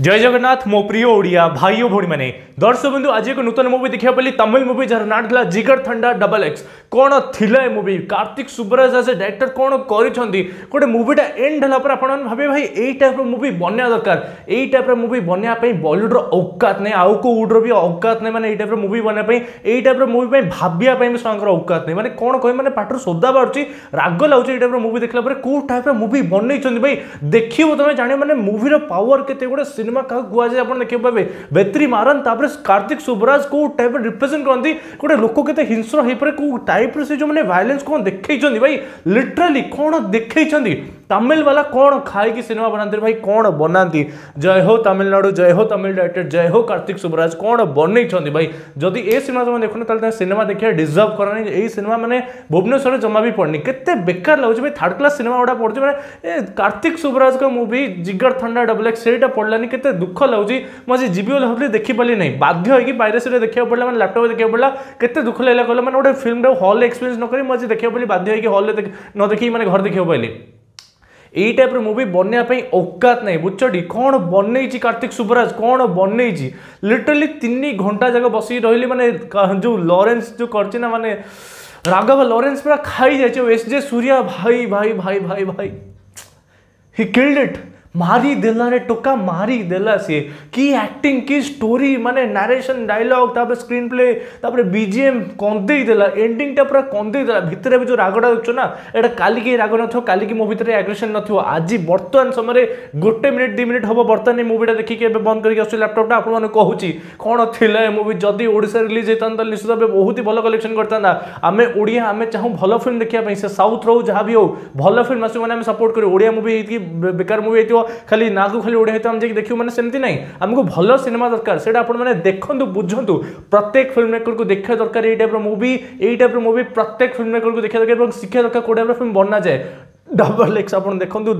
जय जगन्नाथ मो प्रिय ओडिया भाइयों भोनी मैंने दर्शक बंधु आज एक नूतन मुवी देखा पली तमिल मूवी जर नाट गला जिगर थंडा डबल एक्स कौन थी ए movie Karthik Subbaraj as director कौन करी छंदी कोटे एंड है पर अपन भाई ये टाइप रो मूवी दरकार यही टाइप रो मूवी बन्या पई औकात नै आउ को भी औकात नै मैंने ए टाइप रो मूवी बन्या टाइप रो मूवी पई भाबिया औकात नै मैंने कौन कहि मैंने पाठ सोदा बारछि राग लगे छै टाइप रो मूवी देखला पर टाइप रो मूवी बन्नै छंदी भाई देखियो तमे जानै माने मूवी पावर केते सिनेमा क्या गुआ जाए आप देखे पाए बेत्री मारन तापर कार्तिक सुबराज को टाइप रिप्रेजेंट करते गोटे लोक के हिंसा हो पाए कौ टाइप से जो मैंने भाइलेन्स कौन देखते भाई लिटराली कौन देखे तमिल वाला कौन खाई सिनेमा बनाते भाई कौन बनाती जय हो तमिलनाडु जय हो तमिल डायरेक्टर जय हो कार्तिक सुबराज कौन बनई भाई जदि ये सिनेमा तुम तो देखो तो सिनेमा देखिए डिजर्व करानी यही सिनेमा मैंने भुवनेश्वर जमा भी पड़नी के बेकार लगे भाई थार्ड क्लास सिनेमा गुटा पड़ी मैंने कार्तिक सुबराज का मुवी जिगर थंडा डबल एक्स सीटा पड़ लानी के दुख लगुच मुझे जी बोल देखी देखीपाली नहीं बाध्य होगी पैरस देखा पड़ा मैंने लैपटप देखा पड़ा के दुख लगेगा कहला मैंने गोटे फिल्म हल एक्सपीरियंस नक मुझे देखा पड़ी बाध्य होगी हल्ले न देखिए मैंने घर देखा पाली यही टाइप मुवी बनवाई औकात ना बुझी कौन बनई कार्तिक सुब्राज कौन बनई लिटरली तीन घंटा जाक बस रही मैंने जो लरेन्स जो करा मानने राघव लरेन्स पूरा खाई जाए एस जे सूर्या भाई भाई भाई भाई भाई ही किल्ड इट મારી દિલ્લાને ટોકા મારી દિલ્લા છે কি অ্যাক্টিং কি স্টোরি মানে ন্যারেশন ডায়লগ তারপরে স্ক্রিন প্লে তারপরে বিজিএম কନ୍ଦେଇ ଦେଲା ଏଣ୍ଡିଙ୍ଗଟା ପୁରା କନ୍ଦେଇ ଦେଲା ଭିତରେ ବି ଯେଉଁ ରାଗଟା ଦେଖୁଛୁ ନା ଏଇଟା କାଲିକି ରାଗ ନଥିବ କାଲିକି ମୋ ଭିତରେ ଆଗ୍ରେସନ୍ ନଥିବ ଆଜି ବର୍ତ୍ତମାନ ସମୟରେ ଗୋଟେ ମିନିଟ୍ ଦୁଇ ମିନିଟ୍ ହେବ ବର୍ତ୍ତମାନ ଏ ମୁଭିଟା ଦେଖିକି ଏବେ ବନ୍ଦ କରିକି ଆସୁଛି ଲ୍ୟାପଟପ୍ଟା ଆପଣମାନଙ୍କୁ କହୁଛି କ'ଣ ଥିଲା ଏ ମୁଭି ଯଦି ଓଡ଼ିଶାରେ ରିଲିଜ୍ ହେଇଥାନ୍ତା ତାହେଲେ ନିଶ୍ଚିତ ଭାବେ ବହୁତ ହି ଭଲ କଲେକ୍ସନ୍ କରିଥାନ୍ତା ଆମେ ଓଡ଼ିଆ ଆମେ ଚାହୁଁ ଭଲ ଫିଲ୍ମ ଦେଖିବା ପାଇଁ ସେ ସାଉଥ୍ର ହଉ ଯାହା ବି ହଉ ଭଲ ଫିଲ୍ମ ଆସିବ ମାନେ ଆମେ ସପୋର୍ଟ କରୁ ଓଡ଼ିଆ ମୁଭି ହେଇକି ବେକାର ମୁଭି ହେଇଥିବ ଖାଲି ନାକୁ ଖାଲି ଉଡ଼େଇ ଆମେ ଯାଇକି ଦେଖିବୁ ମାନେ ସେମିତି ନାହିଁ ଆମକୁ ଭଲ ସିନେମା ଦରକାର ସେଇଟା ଆପଣମାନେ ଦେଖନ୍ତୁ ବୁଝନ୍ତୁ ପ୍ରତ୍ୟେକ ଫିଲ୍ମ ମେକରକୁ ଦେଖିବା ଦରକାର ଏଇ ଟାଇପ୍ର ମୁଭି ଏଇ ଟାଇପ୍ର ମୁଭି ପ୍ରତ୍ୟେକ ଫିଲ୍ମ ମେକରକୁ ଦେଖିବା ଦରକାର ଏବଂ ଶିଖିବା ଦରକାର କେଉଁ ଟାଇପ୍ର ଫିଲ୍ମ ବନାଯାଏ ଡବଲ ଏକ୍ସ ଆପଣ ଦେଖନ୍ତୁ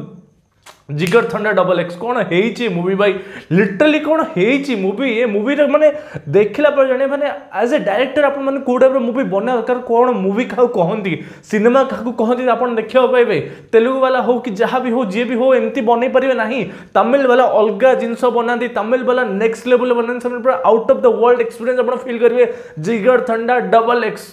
ଜିଗର ଥଣ୍ଡା ଡବଲ ଏକ୍ସ କ'ଣ ହେଇଛି ମୁଭି ଭାଇ ଲିଟରାଲି କ'ଣ ହେଇଛି ମୁଭି ଏ ମୁଭିରେ ମାନେ ଦେଖିଲା ପରେ ଜଣେ ମାନେ ଆଜ୍ ଏ ଡାଇରେକ୍ଟର ଆପଣମାନେ କେଉଁ ଟାଇପ୍ର ମୁଭି ବନେଇବା ଦରକାର କ'ଣ ମୁଭି କାହାକୁ କହନ୍ତି ସିନେମା କାହାକୁ କହନ୍ତି ଆପଣ ଦେଖିବାକୁ ପାଇବେ ତେଲୁଗୁବାଲା ହଉ କି ଯାହା ବି ହଉ ଯିଏ ବି ହଉ ଏମିତି ବନେଇ ପାରିବେ ନାହିଁ ତାମିଲବାଲା ଅଲଗା ଜିନିଷ ବନାନ୍ତି ତାମିଲବାଲା ନେକ୍ସଟ ଲେଭେଲରେ ବନାନ୍ତି ସେମାନେ ପୁରା out of the world experience ଆପଣ ଫିଲ୍ କରିବେ ଜିଗର ଥଣ୍ଡା ଡବଲ ଏକ୍ସ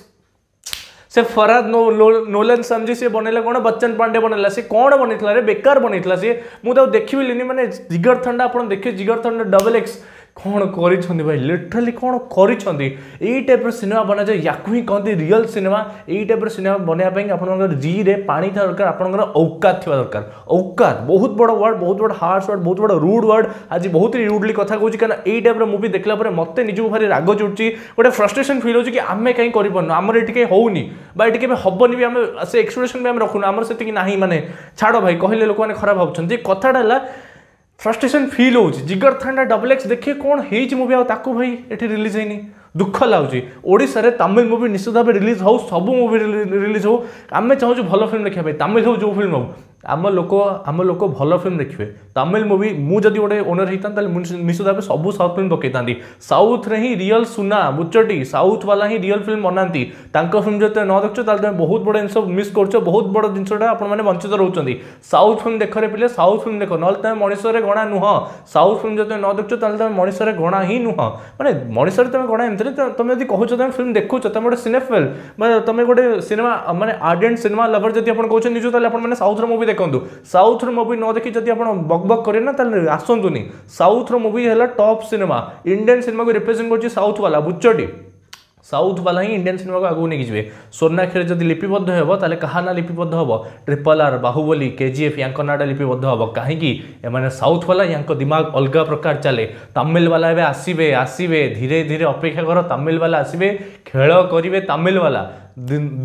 से फरहद नो, नोलन समझी सी बनैला कौन बच्चन पांडे बनैला सी कौन बनई बेकार बनई सी मुझे तो देखिली मैंने जिगर थंडा आप देखिए जिगर थंडा डबल एक्स କ'ଣ କରିଛନ୍ତି ଭାଇ ଲିଟରାଲି କ'ଣ କରିଛନ୍ତି ଏଇ ଟାଇପ୍ର ସିନେମା ବନାଯାଏ ୟାକୁ ହିଁ କହନ୍ତି ରିଅଲ୍ ସିନେମା ଏଇ ଟାଇପ୍ର ସିନେମା ବନେଇବା ପାଇଁ ଆପଣଙ୍କର ଜିରେ ପାଣି ଥିବା ଦରକାର ଆପଣଙ୍କର ଔକାତ ଥିବା ଦରକାର ଔକାତ ବହୁତ ବଡ଼ ୱାର୍ଡ଼ ବହୁତ ବଡ଼ ହାର୍ସ ୱାର୍ଡ଼ ବହୁତ ବଡ଼ ରୁଡ଼୍ ୱାର୍ଡ଼ ଆଜି ବହୁତ ରୁଡ଼ଲି କଥା କହୁଛି କାରଣ ଏଇ ଟାଇପ୍ର ମୁଭି ଦେଖିଲା ପରେ ମୋତେ ନିଜକୁ ଭାରି ରାଗ ଚୁଟୁଛି ଗୋଟେ ଫ୍ରଷ୍ଟ୍ରେସନ୍ ଫିଲ୍ ହେଉଛି କି ଆମେ କାହିଁ କରିପାରୁନୁ ଆମର ଏଠି କାହିଁ ହେଉନି ବା ଏଠି କେବେ ହେବନି ବି ଆମେ ସେ ଏକ୍ସପ୍ରେସନ୍ ବି ଆମେ ରଖୁନୁ ଆମର ସେତିକି ନାହିଁ ମାନେ ଛାଡ଼ ଭାଇ କହିଲେ ଲୋକମାନେ ଖରାପ ଭାବୁଛନ୍ତି କଥାଟା ହେଲା ଫ୍ରଷ୍ଟ୍ରେସନ୍ ଫିଲ୍ ହେଉଛି ଜିଗର ଥାଣ୍ଡା ଡବଲ୍ ଏକ୍ସ ଦେଖିଏ କ'ଣ ହେଇଛି ମୁଭି ଆଉ ତାକୁ ଭାଇ ଏଠି ରିଲିଜ୍ ହେଇନି ଦୁଃଖ ଲାଗୁଛି ଓଡ଼ିଶାରେ ତାମିଲ ମୁଭି ନିଶ୍ଚିତ ଭାବେ ରିଲିଜ୍ ହେଉ ସବୁ ମୁଭି ରିଲିଜ୍ ହେଉ ଆମେ ଚାହୁଁଛୁ ଭଲ ଫିଲ୍ମ ଦେଖିବା ପାଇଁ ତାମିଲ ହେଉ ଯେଉଁ ଫିଲ୍ମ ହେଉ ଆମ ଲୋକ ଆମ ଲୋକ ଭଲ ଫିଲ୍ମ ଦେଖିବେ ତାମିଲ ମୁଭି ମୁଁ ଯଦି ଗୋଟେ ଓନର ହେଇଥାନ୍ତି ତାହେଲେ ନିଶ୍ଚିତ ଭାବେ ସବୁ ସାଉଥ ଫିଲ୍ମ ପକେଇଥାନ୍ତି ସାଉଥରେ ହିଁ ରିଅଲ ସୁନା ମୁଚଟି ସାଉଥ ବାଲା ହିଁ ରିଅଲ ଫିଲ୍ମ ବନାନ୍ତି ତାଙ୍କ ଫିଲ୍ମ ଯଦି ନ ଦେଖୁଛ ତାହେଲେ ତୁମେ ବହୁତ ବଡ଼ ଜିନିଷ ମିସ୍ କରୁଛ ବହୁତ ବଡ଼ ଜିନିଷଟା ଆପଣମାନେ ବଞ୍ଚିତ ରହୁଛନ୍ତି ସାଉଥ ଫିଲ୍ମ ଦେଖରେ ପିଲେ ସାଉଥ ଫିଲ୍ମ ଦେଖ ନହେଲେ ତୁମେ ମଣିଷରେ ଗଣା ନୁହଁ ସାଉଥ ଫିଲ୍ମ ଯଦି ନ ଦେଖୁଛ ତାହେଲେ ତୁମେ ମଣିଷରେ ଗଣା ହିଁ ନୁହଁ ମାନେ ମଣିଷରେ ତୁମେ ଗଣା ଏମିତିରେ ତୁମେ ଯଦି କହୁଛ ତୁମେ ଫିଲ୍ମ ଦେଖୁଛ ତୁମେ ଗୋଟେ ସିନେଫେଲ୍ ମାନେ ତୁମେ ଗୋଟେ ସିନେମା ମାନେ ଆର୍ଡେଣ୍ଟ ସିନେମା ଲଭର ଯଦି ଆପଣ କହୁଛନ୍ତି ନିଜକୁ ତାହେଲେ ଆପଣମାନେ ସାଉଥର ମୁଭି ଦେଖନ୍ତୁ ସାଉଥ୍ର ମୁଭି ନ ଦେଖି ଯଦି ଆପଣ ବକ୍ ବକ୍ କରିବେ ନା ତାହେଲେ ଆସନ୍ତୁନି ସାଉଥ୍ର ମୁଭି ହେଲା ଟପ୍ ସିନେମା ଇଣ୍ଡିଆନ୍ ସିନେମାକୁ ରିପ୍ରେଜେଣ୍ଟ କରୁଛି ସାଉଥ୍ ବାଲା ବୁଝଛଟି ସାଉଥ୍ ବାଲା ହିଁ ଇଣ୍ଡିଆନ୍ ସିନେମାକୁ ଆଗକୁ ନେଇକି ଯିବେ ସ୍ୱର୍ଣ୍ଣାକ୍ଷରେ ଯଦି ଲିପିବଦ୍ଧ ହେବ ତାହେଲେ କାହା ନାଁ ଲିପିବଦ୍ଧ ହେବ ଟ୍ରିପଲ୍ ଆର୍ ବାହୁବଲି କେଜିଏଫ୍ ୟାଙ୍କ ନାଁଟା ଲିପିବଦ୍ଧ ହେବ କାହିଁକି ଏମାନେ ସାଉଥ୍ ବାଲା ୟାଙ୍କ ଦିମାଗ ଅଲଗା ପ୍ରକାର ଚାଲେ ତାମିଲ ବାଲା ଏବେ ଆସିବେ ଆସିବେ ଧୀରେ ଧୀରେ ଅପେକ୍ଷା କର ତାମିଲ ବାଲା ଆସିବେ ଖେଳ କରିବେ ତାମିଲ ବାଲା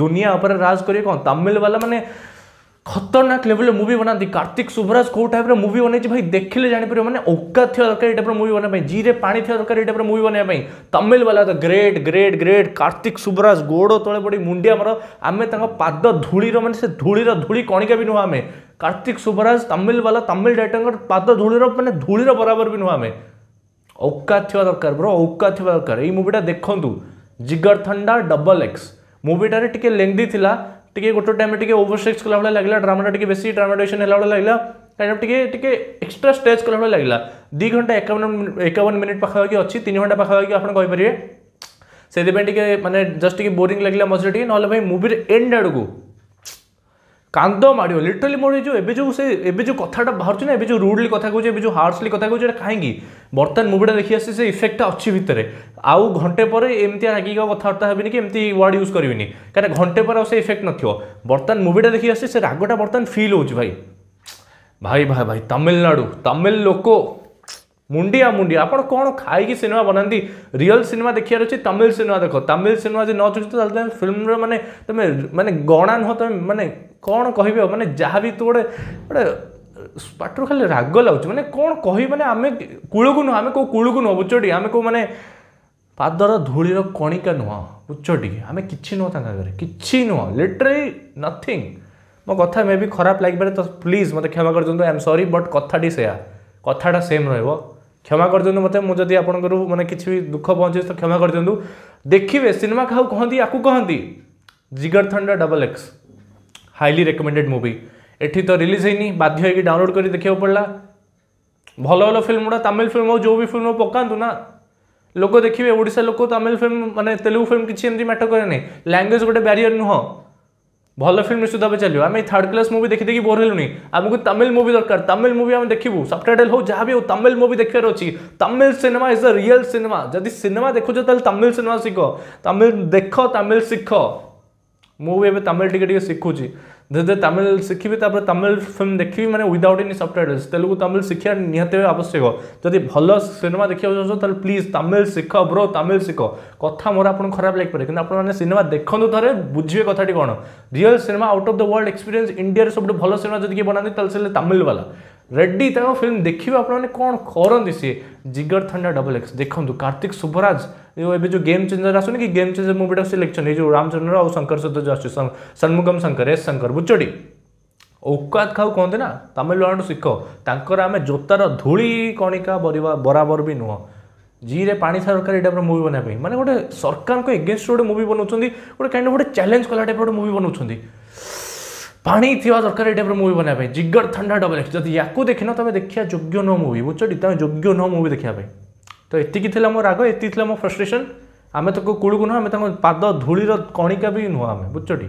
ଦୁନିଆ ଉପରେ ରାଜ କରିବେ କ'ଣ ତାମିଲ ବାଲା ମାନେ खतरनाक लेवल मुवी बना कार्तिक सुभराज कौ टाइप मुवी बन भाई देखने जापर मैंने औकात थी दरकार टाइप मुवी बनाई जी रे पा थी दरकार ये टाइप मुवी बनाई तमिल वाला तो great great great Karthik Subbaraj गोड़ तले पड़ी मुंडिया मर आम पाद धूल मैंने से धूल धूल कणिका भी नुह आम कार्तिक सुभराज तमिल वाला तमिल डायरेक्टर पाद धूल मैंने धूलीर बराबर भी नुह आम औकात थी दरकार ब्रो औकात थी दरकार ये मुवीटा देखूँ जिगर थंडा डबल एक्स मुवीटार टी लेंदी था टे गोटे टाइम टे ओवरस्टेज कला भाई लगेगा ड्रामा टे बेस ड्रामाटेसन लगेगा कहीं टे एक्सट्रा स्टेज कला भाई लगेगा दुई घंटा एकवन एकवन मिनिट पाखापाखी अच्छी तीन घंटा पाखापाखी आप कहीपरेंगे से मैंने जस्ट टे बोरी लगेगा मजे टे ना भाई मुभीर एंड आड़ कांद माड़ लिटरली मोर जो एवं जो कथा बाहर ना ए रूडली कथ कहे जो हार्डसली कथ कहे कहीं ବର୍ତ୍ତମାନ ମୁଭିଟା ଦେଖି ଆସିଛି ସେ ଇଫେକ୍ଟଟା ଅଛି ଭିତରେ ଆଉ ଘଣ୍ଟେ ପରେ ଏମିତିଆ ରାଗିକି କଥାବାର୍ତ୍ତା ହେବିନି କି ଏମିତି ୱାର୍ଡ଼ ୟୁଜ୍ କରିବିନି କାରଣ ଘଣ୍ଟେ ପରେ ଆଉ ସେ ଇଫେକ୍ଟ ନଥିବ ବର୍ତ୍ତମାନ ମୁଭିଟା ଦେଖି ଆସିଛି ସେ ରାଗଟା ବର୍ତ୍ତମାନ ଫିଲ୍ ହେଉଛି ଭାଇ ଭାଇ ଭାଇ ଭାଇ ତାମିଲନାଡ଼ୁ ତାମିଲ ଲୋକ ମୁଣ୍ଡିଆ ମୁଣ୍ଡିଆ ଆପଣ କ'ଣ ଖାଇକି ସିନେମା ବନାନ୍ତି ରିଅଲ୍ ସିନେମା ଦେଖିବାର ଅଛି ତାମିଲ ସିନେମା ଦେଖ ତାମିଲ ସିନେମା ଯଦି ନ ଦେଖୁଛ ତାହେଲେ ତମେ ଫିଲ୍ମର ମାନେ ତମେ ମାନେ ଗଣା ନୁହଁ ତମେ ମାନେ କ'ଣ କହିବେ ମାନେ ଯାହା ବି ତୁ ଗୋଟେ ଗୋଟେ ପାଟିରୁ ଖାଲି ରାଗ ଲାଗୁଛି ମାନେ କ'ଣ କହିବି ମାନେ ଆମେ କୂଳକୁ ନୁହଁ ଆମେ କେଉଁ କୂଳକୁ ନୁହଁ ବୁଝଟି ଆମେ କେଉଁ ମାନେ ପାଦର ଧୂଳିର କଣିକା ନୁହଁ ବୁଝଟି ଆମେ କିଛି ନୁହଁ ତାଙ୍କ ଆଗରେ କିଛି ନୁହଁ ଲିଟରାଲି ନଥିଙ୍ଗ ମୋ କଥା ମେ ବି ଖରାପ ଲାଗିପାରେ ତ ପ୍ଲିଜ୍ ମୋତେ କ୍ଷମା କରିଦିଅନ୍ତୁ ଆଇ ଏମ୍ ସରି ବଟ୍ କଥାଟି ସେୟା କଥାଟା ସେମ୍ ରହିବ କ୍ଷମା କରିଦିଅନ୍ତୁ ମୋତେ ମୁଁ ଯଦି ଆପଣଙ୍କର ମାନେ କିଛି ବି ଦୁଃଖ ପହଞ୍ଚୁଛି ତ କ୍ଷମା କରିଦିଅନ୍ତୁ ଦେଖିବେ ସିନେମା କାହାକୁ କହନ୍ତି ୟାକୁ କହନ୍ତି Jigarthanda double X highly recommended movie eighty तो रिलीज होनी बाध्य डाउनलोड कर देखा पड़ा भल भल फिल्म गुड़ा तमिल फिल्म हो जो भी फिल्म हो पकातु ना लोक देखिए ओडा लोक तमिल फिल्म मैंने तेलुगु फिल्म किसी एम मैटर कैर नहीं लांगुएज गोटे बारियर नुह भल फिल्म निश्चित भाव चलो आम थार्ड क्लास मुवी देखी देखिए बोर हेलुँ आमुक तमिल मुवि दरकार तमिल मुवी आम देखू सब टाइटल हो जहाँ भी हो तमिल मुवि देखार अच्छी Tamil cinema is the real cinema जदि सिनेमा देखु तमिल सिनेमा शिख तमिल देख तमिल शिख मुझे तमिल टी टे ଯଦି ତାମିଲ ଶିଖିବି ତାପରେ ତାମିଲ ଫିଲ୍ମ ଦେଖିବି ମାନେ without any subtitles Telugu Tamil ଶିଖିବା ନିହାତି ଆବଶ୍ୟକ ଯଦି ଭଲ ସିନେମା ଦେଖିବାକୁ ଚାହୁଁଛ ତାହେଲେ ପ୍ଲିଜ୍ ତାମିଲ ଶିଖ ବ୍ରୋ ତାମିଲ ଶିଖ କଥା ମୋର ଆପଣଙ୍କୁ ଖରାପ ଲାଗିପାରେ କିନ୍ତୁ ଆପଣମାନେ ସିନେମା ଦେଖନ୍ତୁ ଥରେ ବୁଝିବେ କଥାଟି କ'ଣ real cinema out of the world experience ଇଣ୍ଡିଆରେ ସବୁଠୁ ଭଲ ସିନେମା ଯଦି କିଏ ବନାନ୍ତି ତାହେଲେ ସେ ତାମିଲବାଲା रेड्डी फिल्म देखिए आप कौन करती सी जिगर थंडा डबल एक्स देखो कार्तिक सुभराज ये जो गेम चेंजर आसुनि कि गेम चेंजर मुविटा सिलेक्शन ये रामचंद्र आ शंकर सहित जो सन्मुगम शंकर एस शंकर बुचड़ी औकात खाऊ कहते ना तमिल शिख तक आम जोतार धूली कणिका बराबर भी नुह जीरे पा सरकार टाइप मुवि बनाया मैंने गोटे सरकार को एगेन्स्ट गोटे मुवि बनाऊँच गोटे कैंड गोटे चैलेंज कला टाइप गोटे मुवि बनाऊँच ପାଣି ଥିବା ଦରକାର ଏଇ ଟାଇପ୍ର ମୁଭି ବନେଇବା ପାଇଁ ଜିଗର ଥଣ୍ଡା ଡବଲ୍ ଏକ୍ସ ଯଦି ୟାକୁ ଦେଖିନ ତୁମେ ଦେଖିବା ଯୋଗ୍ୟ ନୁହଁ ମୁଭି ବୁଝଛଟି ତୁମେ ଯୋଗ୍ୟ ନୁହଁ ମୁଭି ଦେଖିବା ପାଇଁ ତ ଏତିକି ଥିଲା ମୋ ରାଗ ଏତିକି ଥିଲା ମୋ ଫ୍ରଷ୍ଟ୍ରେସନ୍ ଆମେ ତାକୁ କୁଳୁକୁ ନୁହଁ ଆମେ ତାଙ୍କ ପାଦ ଧୂଳିର କଣିକା ବି ନୁହଁ ଆମେ ବୁଝଛଟି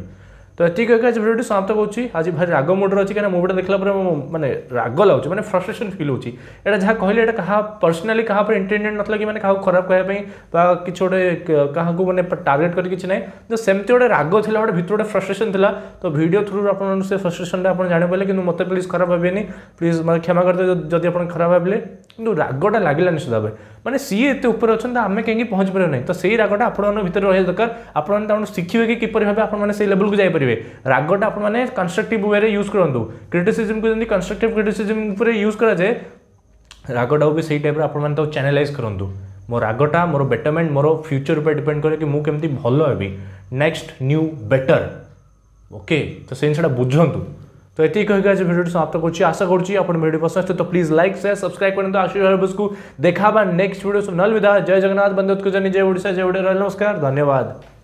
তো ଏତିକି କହିକି ଆଜି ଭିଡ଼ିଓଟି ସମାପ୍ତ କରୁଛି ଆଜି ଭାରି ରାଗ ମୁଡ଼ରେ ଅଛି କାହିଁକିନା ମୁଭିଟା ଦେଖିଲା ପରେ ମାନେ ରାଗ ଲାଗୁଛି ମାନେ ଫ୍ରଷ୍ଟ୍ରେସନ୍ ଫିଲ୍ ହେଉଛି ଏଇଟା ଯାହା କହିଲେ ଏଇଟା କାହା ପର୍ସନାଲି କାହା ଉପରେ ଇଣ୍ଟେଣ୍ଡେଡ଼ ନଥିଲା କି ମାନେ କାହାକୁ ଖରାପ କହିବା ପାଇଁ ବା କିଛି ଗୋଟେ କାହାକୁ ମାନେ ଟାର୍ଗେଟ୍ କରି କିଛି ନାହିଁ ତ ସେମିତି ଗୋଟେ ରାଗ ଥିଲା ଗୋଟେ ଭିତରେ ଗୋଟେ ଫ୍ରଷ୍ଟ୍ରେସନ୍ ଥିଲା ତ ଭିଡ଼ିଓ ଥ୍ରୁରୁ ଆପଣ ସେ ଫ୍ରଷ୍ଟ୍ରେସନ୍ଟା ଆପଣ ଜାଣିପାରିଲେ କିନ୍ତୁ ମୋତେ ପ୍ଲିଜ୍ ଖରାପ ଭାବିବେନି ପ୍ଲିଜ୍ ମାନେ କ୍ଷମା କରିଦେବେ ଯଦି ଆପଣ ଖରାପ ଭାବିଲେ କିନ୍ତୁ ରାଗଟା ଲାଗିଲାନି ସଦାବେଳେ ମାନେ ସିଏ ଏତେ ଉପରେ ଅଛନ୍ତି ଆମେ କାହିଁକି ପହଞ୍ଚିପାରିବା ନାହିଁ ତ ସେଇ ରାଗଟା ଆପଣମାନଙ୍କ ଭିତରେ ରହିବା ଦରକାର ଆପଣମାନେ ତାଙ୍କଠୁ ଶିଖିବେ କି କିପରି ଭାବେ ଆପଣମାନେ ସେଇ ଲେବଲ୍କୁ ଯାଇପାରିବେ ରାଗଟା ଆପଣମାନେ କନଷ୍ଟ୍ରକ୍ଟିଭ୍ ୱେରେ ୟୁଜ୍ କରନ୍ତୁ କ୍ରିଟିସିଜମ୍କୁ ଯେମିତି କନଷ୍ଟ୍ରକ୍ଟିଭ୍ କ୍ରିଟିସିଜମ୍ ଉପରେ ୟୁଜ୍ କରାଯାଏ ରାଗଟାକୁ ବି ସେଇ ଟାଇପ୍ର ଆପଣମାନେ ତାକୁ ଚ୍ୟାନେଲାଇଜ୍ କରନ୍ତୁ ମୋ ରାଗଟା ମୋର ବେଟରମେଣ୍ଟ ମୋର ଫ୍ୟୁଚର୍ ଉପରେ ଡିପେଣ୍ଡ କରେ କି ମୁଁ କେମିତି ଭଲ ହେବି ନେକ୍ସଟ ନ୍ୟୁ ବେଟର ଓକେ ତ ସେ ଜିନିଷଟା ବୁଝନ୍ତୁ तो ये कहीं आज भिडियो समाप्त करुच्ची आशा करुच्ची भिडियो पसंद आते तो प्लीज लाइक सेयर सब्सक्राइब करते आशीर्वाद को देखा नेक्स्ट भिडियो सब नल विदा जय जगन्नाथ बंदोत्त जय ओडा जय ओडे नमस्कार धन्यवाद